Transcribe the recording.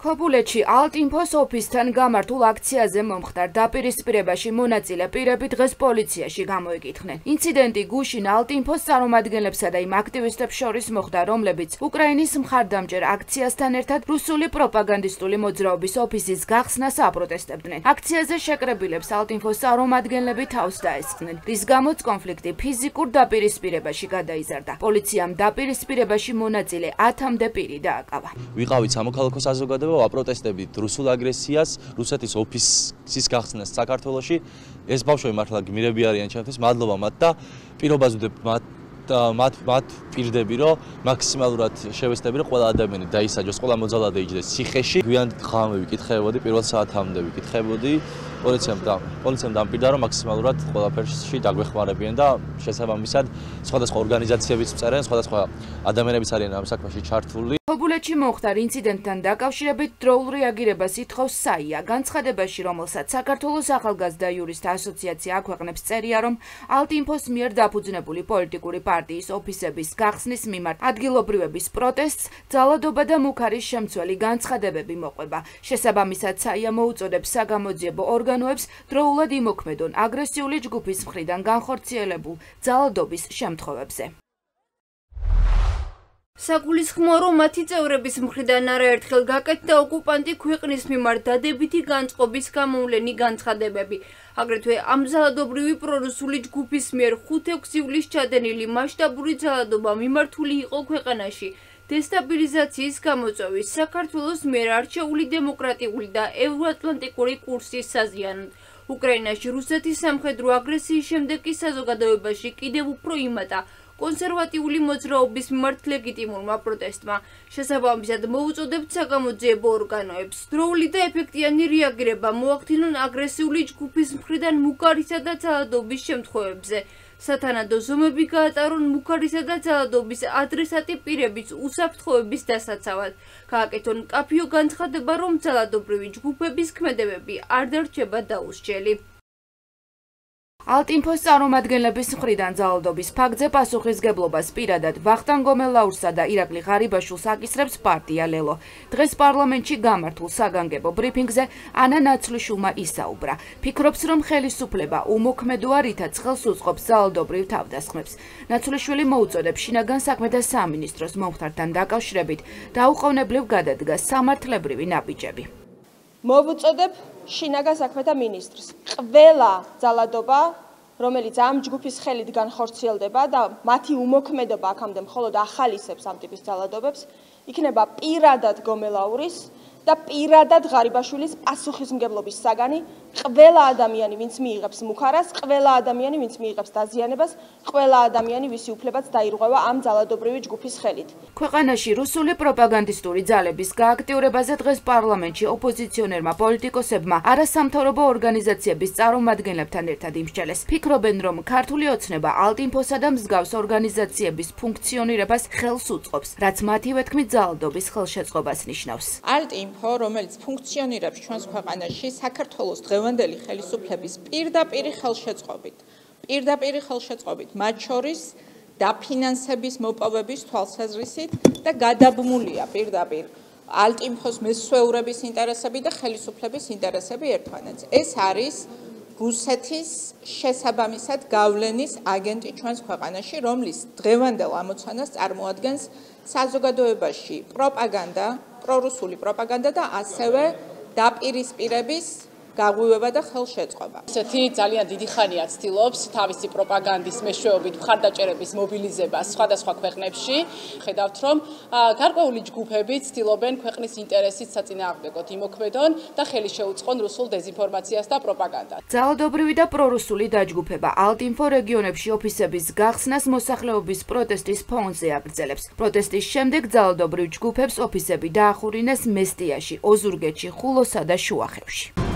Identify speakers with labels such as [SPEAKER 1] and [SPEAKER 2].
[SPEAKER 1] ქობულეთში ალტინფოს ოფისთან გამართულ აქციაზე მომხდარ დაპირისპირებაში მონაწილე პირები დღეს პოლიციაში გამოიკითხნენ. ინციდენტი გუშინ ალტინფოს წარმომადგენლებსა და იმ აქტივისტებს შორის მოხდა, რომლებიც უკრაინის მხარდამჭერ აქციასთან ერთად რუსული პროპაგანდისტული მოძრაობის ოფისის გახსნას აპროტესტებდნენ. აქციაზე შეკრებილებს ალტინფოს წარმომადგენლები თავს დაესხნენ, რის გამოც კონფლიქტი ფიზიკურ დაპირისპირებაში გადაიზარდა. პოლიციამ დაპირისპირებაში მონაწილე 10-მდე პირი დააკავა.
[SPEAKER 2] ვიყავით სამოქალაქო საზოგადოება ვეძებო აპროტესტებით რუსულ აგრესიას, რუსეთის ოფისის გახსნას საქართველოში. ეს ბავშვები მართლა გმირები არიან ჩემთვის, მადლობა მათ და პირობას ვდებ მათ მათ მათ პირდები რომ მაქსიმალურად შევესწრები რომ ყველა ადამიანი დაისაჯოს, ყველა მოძალადე იჯდეს ციხეში. გვიან ღამე ვიკითხებოდი, პირველ საათამდე ვიკითხებოდი. პოლიციამ და პოლიციამ დამპირდა რომ მაქსიმალურად ყველაფერში დაგვეხმარებიან და შესაბამისად სხვადასხვა ორგანიზაციებიც წერენ, სხვადასხვა ადამიანებიც არიან ამ საქმეში ჩართული.
[SPEAKER 1] ქობულეთში მოხდა ინციდენტთან დაკავშირებით დროულ რეაგირებას ითხოვს საია განცხადებაში რომელსაც საქართველოს ახალგაზრდა იურისტთა ასოციაცია აქვეყნებს წერია რომ ალტინფოს მიერ დაფუძნებული პოლიტიკური პარტიის ოფისების გახსნის მიმართ ადგილობრივების პროტესტს ძალადობა და მუქარის შემცველი განცხადებები მოყვება შესაბამისად საია მოუწოდებს საგამოძიებო ორგანოებს დროულად იმოქმედონ აგრესიული ჯგუფის მხრიდან განხორციელებულ ძალადობის შემთხვევებზე.
[SPEAKER 3] საგულისხმოა რომ მათი წევრების მხრიდან არაერთხელ გაკეთდა ოკუპანტი ქვეყნის მიმართ დადებითი განწყობის გამოვლენი განცხადებები. აგრეთვე ამზადობრივი პრორუსული ჯგუფის მიერ 5-6 ივლისს ჩადენილი მასშტაბური ძალადობა მიმართული იყო ქვეყანაში დესტაბილიზაციის გამოწვევის საქართველოს მიერ არჩეული დემოკრატიული და ევროატლანტიკური კურსის საზიანოდ უკრაინაში რუსეთის სამხედრო აგრესიის შემდეგ კი საზოგადოებაში კიდევ უფრო იმატა კონსერვატიული მოძრაობის მიმართ ლეგიტიმურმა პროტესტმა. შესაბამისად მოუწოდებთ საგამოძიებო ორგანოებს დროული და ეფექტიანი რეაგირება მოახდინონ აგრესიული ჯგუფის მხრიდან მუქარისა და ძალადობის შემთხვევებზე. სათანადო ზომები გაატარონ მუქარისა და ძალადობის ადრესატი პირების უსაფრთხოების დასაცავად. გააკეთონ კაფიო განცხადება, რომ ძალადობრივი ჯგუფების ქმედებები არ დარჩება დაუსჯელი.
[SPEAKER 1] ალტინფოს წარმომადგენლების მხრიდან ძალადობის ფაქტზე პასუხისგებლობას პირადად ვახტანგ გომელაურსა და ირაკლი ღარიბაშვილს აკისრებს პარტია ლელო. დღეს პარლამენტში გამართულ საგანგებო ბრიფინგზე ანა ნაცლიშულმა ისაუბრა. ფიქრობს, რომ ხელისუფლება უმოქმედოა, რითაც ხელს უწყობს ძალადობრივ თავდასხმებს. ნაცლიშვილი მოუწოდებს შინაგან საქმეთა სამინისტროს მომხდართან დაკავშირებით დაუყოვნებლივ გადადგას სამართლებრივი ნაბიჯები.
[SPEAKER 4] მოვუწოდებ შინაგან საქმეთა მინისტრს. ყველა ძალადობა, რომელიც ამ ჯგუფის ხელით განხორციელდება და მათი უმოქმედობა აქამდე მხოლოდ ახალისებს ამ ტიპის ძალადობებს, იქნება პირადად გომელაურის და პირადად ღარიბაშვილის პასუხისმგებლობის საგანი ყველა ადამიანი, ვინც მიიღებს მუხარას, ყველა ადამიანი, ვინც მიიღებს დაზიანებას, ყველა ადამიანი, ვისი უფლებაც დაირღვევა ამ ძალადობრივი ჯგუფის ხელით.
[SPEAKER 1] ქვეყანაში რუსული პროპაგანდისტული ძალების გააქტიურებაზე დღეს პარლამენტში ოპოზიციონერმა პოლიტიკოსებმა არასამთავრობო ორგანიზაციების წარმომადგენლებთან ერთად იმსჯელეს. ფიქრობენ, რომ ქართული ოცნება ალტინფოსა და მსგავს ორგანიზაციების ფუნქციონირებას ხელს უწყობს, რაც მათივე თქმით ძალადობის ხელშეწყობას ნიშნავს.
[SPEAKER 5] ალტინფო, რომელიც ფუნქციონირებს ჩვენს ქვეყანაში, საქართველოს დღე დღევანდელი ხელისუფლების პირდაპირი ხელშეწყობით. პირდაპირი ხელშეწყობით მათ შორის დაფინანსების მოპოვების თვალსაზრისით და გადაბმულია პირდაპირ ალტიმფოს მესვეურების ინტერესები და ხელისუფლების ინტერესები ერთმანეთს. ეს არის რუსეთის შესაბამისად გავლენის აგენტი ჩვენს ქვეყანაში რომლის დღევანდელ ამოცანას წარმოადგენს საზოგადოებაში პროპაგანდა პრორუსული პროპაგანდა და ასევე დაპირისპირების დაღვივება და ხელშეწყობა.
[SPEAKER 6] ესეთი ძალიან დიდი ხანია ცდილობს თავისი პროპაგანდის მეშვეობით მხარდაჭერების მობილიზებას სხვადასხვა ქვეყნებში. ხედავთ, რომ გარკვეული ჯგუფები ცდილობენ ქვეყნის ინტერესის საწინააღმდეგოდ იმოქმედონ და ხელი შეუწყონ რუსულ დეзинფორმაციას და პროპაგანდას.
[SPEAKER 1] ძალადობრივი და პრორუსული დაჯგუფება ალტინფო რეგიონებში ოფისების გახსნას მოსახლეობის პროტესტის ფონზე აგრძელებს. პროტესტის შემდეგ ძალადობრივ ჯგუფებს ოფისები დაახურინეს მესტიაში, ოზურგეთში, ხულოსა და შუახევში.